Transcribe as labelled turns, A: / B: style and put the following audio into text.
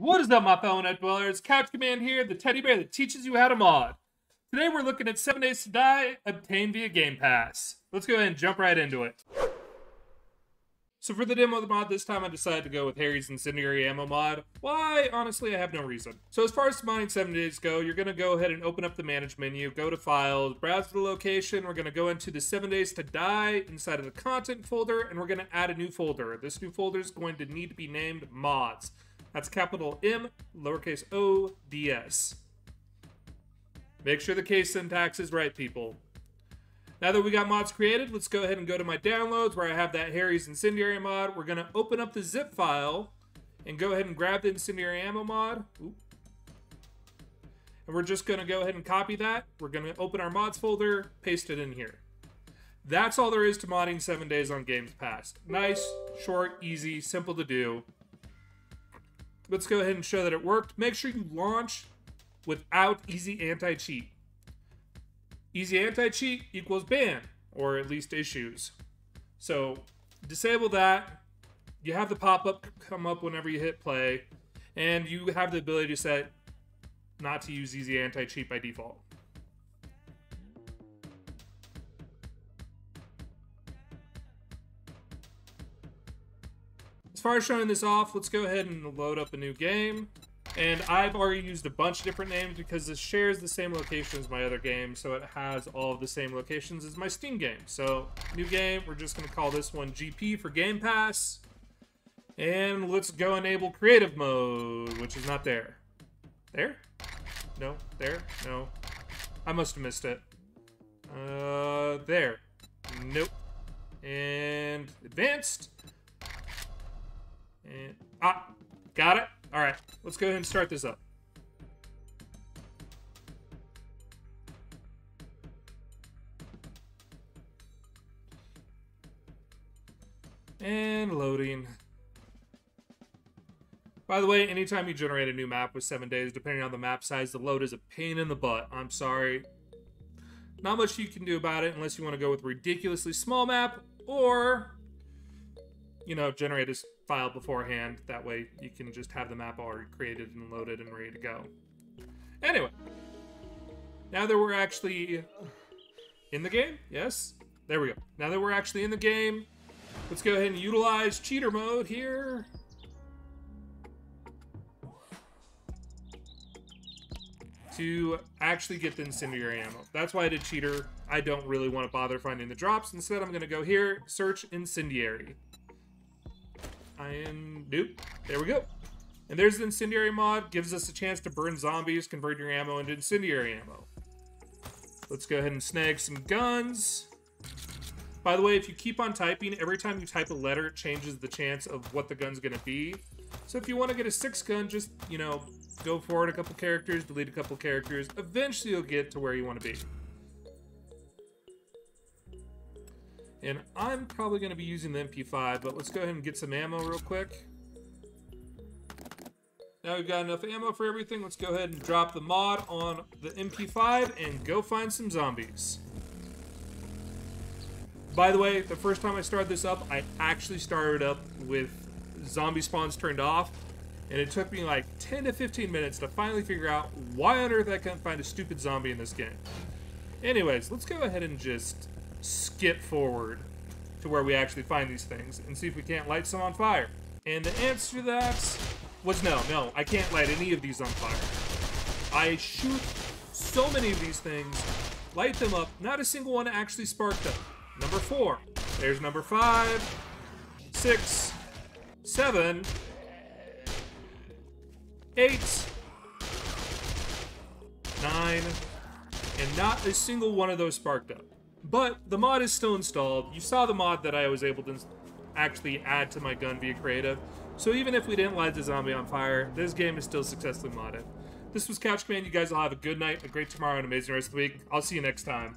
A: What is up, my fellow net dwellers? Couch Command here, the teddy bear that teaches you how to mod. Today we're looking at 7 Days to Die, obtained via Game Pass. Let's go ahead and jump right into it. So for the demo of the mod this time, I decided to go with Harry's Incendiary Ammo mod. Why? Honestly, I have no reason. So as far as modding 7 Days go, you're going to go ahead and open up the Manage menu, go to Files, browse the location, we're going to go into the 7 Days to Die inside of the Content folder, and we're going to add a new folder. This new folder is going to need to be named Mods. That's capital M, lowercase o, d s. Make sure the case syntax is right, people. Now that we got mods created, let's go ahead and go to my downloads where I have that Harry's Incendiary mod. We're going to open up the zip file and go ahead and grab the Incendiary Ammo mod. Oop. And we're just going to go ahead and copy that. We're going to open our mods folder, paste it in here. That's all there is to modding 7 days on Games Pass. Nice, short, easy, simple to do. Let's go ahead and show that it worked. Make sure you launch without easy anti-cheat. Easy anti-cheat equals ban, or at least issues. So disable that. You have the pop-up come up whenever you hit play, and you have the ability to set not to use easy anti-cheat by default. As far as showing this off, let's go ahead and load up a new game. And I've already used a bunch of different names because this shares the same location as my other game, so it has all of the same locations as my Steam game. So, new game, we're just going to call this one GP for Game Pass. And let's go enable creative mode, which is not there. There? No, there? No. I must have missed it. Uh, there. Nope. And advanced. And, ah, got it. All right, let's go ahead and start this up. And loading. By the way, anytime you generate a new map with 7 days, depending on the map size, the load is a pain in the butt. I'm sorry. Not much you can do about it unless you want to go with ridiculously small map or, you know, generate a file beforehand. That way you can just have the map already created and loaded and ready to go. Anyway, now that we're actually in the game, yes, there we go. Now that we're actually in the game, let's go ahead and utilize cheater mode here. to actually get the incendiary ammo. That's why I did cheater. I don't really want to bother finding the drops. Instead, I'm going to go here, search incendiary. I am... Nope. There we go. And there's the incendiary mod. Gives us a chance to burn zombies, convert your ammo into incendiary ammo. Let's go ahead and snag some guns. By the way, if you keep on typing, every time you type a letter, it changes the chance of what the gun's going to be. So if you want to get a six gun, just, you know, go forward a couple characters, delete a couple characters. Eventually you'll get to where you want to be. And I'm probably going to be using the MP5, but let's go ahead and get some ammo real quick. Now we've got enough ammo for everything. Let's go ahead and drop the mod on the MP5 and go find some zombies. By the way, the first time I started this up, I actually started up with zombie spawns turned off. And it took me like 10 to 15 minutes to finally figure out why on earth I couldn't find a stupid zombie in this game. Anyways, let's go ahead and just skip forward to where we actually find these things and see if we can't light some on fire. And the answer to that was no, no, I can't light any of these on fire. I shoot so many of these things, light them up, not a single one actually sparked up. Number four. There's number five, six, seven, eight, nine, and not a single one of those sparked up. But the mod is still installed. You saw the mod that I was able to actually add to my gun via creative. So even if we didn't light the zombie on fire, this game is still successfully modded. This was Couch Command. You guys all have a good night, a great tomorrow, and amazing rest of the week. I'll see you next time.